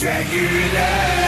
There's